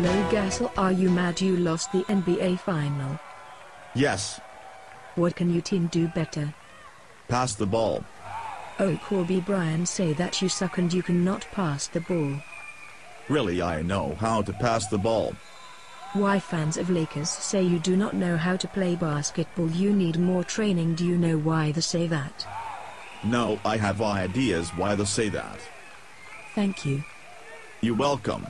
Hello Gasol are you mad you lost the NBA final? Yes. What can your team do better? Pass the ball. Oh Kobe Bryant say that you suck and you cannot pass the ball. Really I know how to pass the ball. Why fans of Lakers say you do not know how to play basketball you need more training do you know why they say that? No I have ideas why they say that. Thank you. You're welcome.